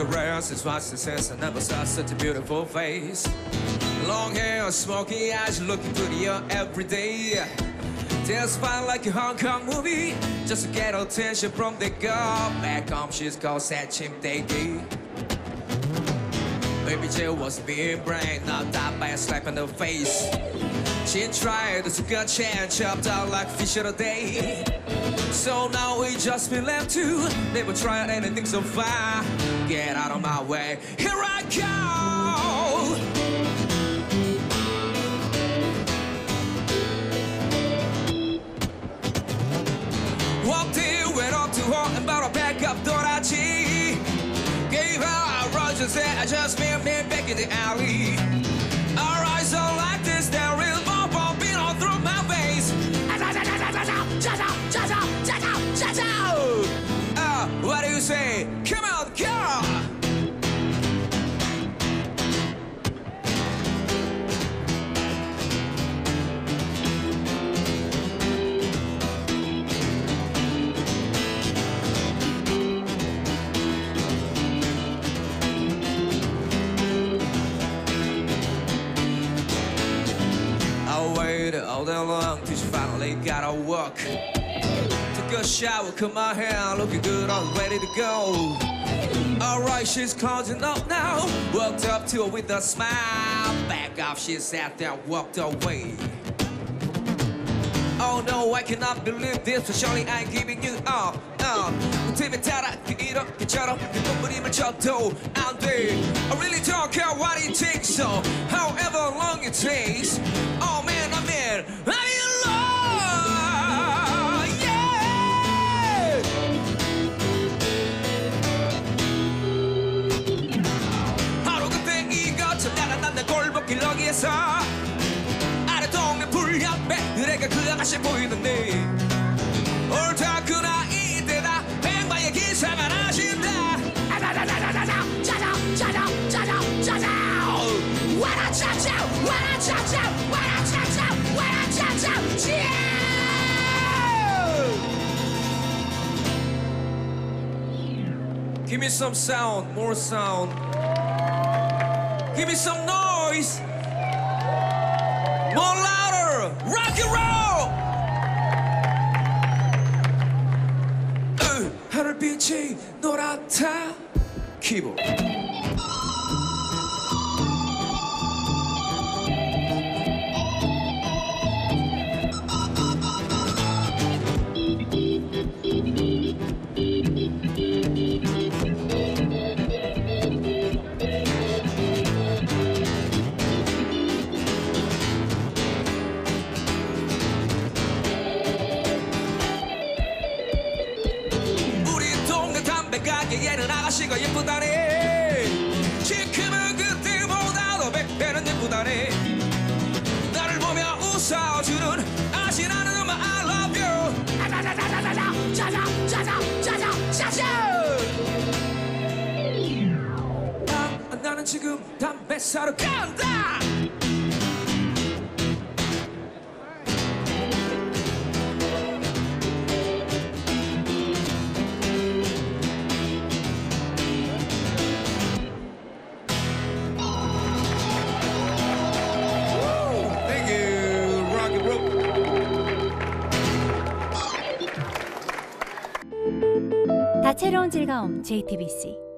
around since my since I never saw such a beautiful face. Long hair, smoky eyes, looking prettier every day. Just fine like a Hong Kong movie, just to get attention from the girl. Back home, she's called Sad Chim Daisy. Baby Jill was being brain, knocked out by a slap in the face. She tried to a chance, chopped out like fish the day. So now we just been left to never tried anything so far. Get out of my way, here I go. Her a rush and said, I just met me back in the alley. Our eyes are like this, there is more bumping all through my face. Uh, what do you say? Come on, waited all day long till she finally got to work. Took a shower, cut my hair, looking good, all ready to go. Alright, she's closing up now. Walked up to her with a smile. Back off, she sat there, walked away. Oh no, I cannot believe this, but surely I'm giving you up. Uh, TV 따라 그 이렇게처럼 그 건물임을 쳐도 안 돼. I really don't care what it takes, so however long it takes. 있어. 아래 동네 불협배 그래가 그 아가씨 보이던데. 옳다 그 나이 때다. 백마의 기사만 하신다. 아자자자자자자 짜자 짜자 짜자 짜자. 와라 짜자 와라 짜자 와라 짜자 와라 짜자 Give me some sound, more sound. Give me some noise. More louder. Rock and roll. 으, 하늘빛이 노랗다. 키보드. 담배 가게에는 아가씨가 예쁘다네. 지금은 그때보다도 백 배는 예쁘다네. 나를 보며 웃어주는 아시라는 음악 I love you. 나, 나는 지금 담배 사러 간다 다채로운 즐거움 JTBC